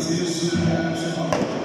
Brasil, Brasil,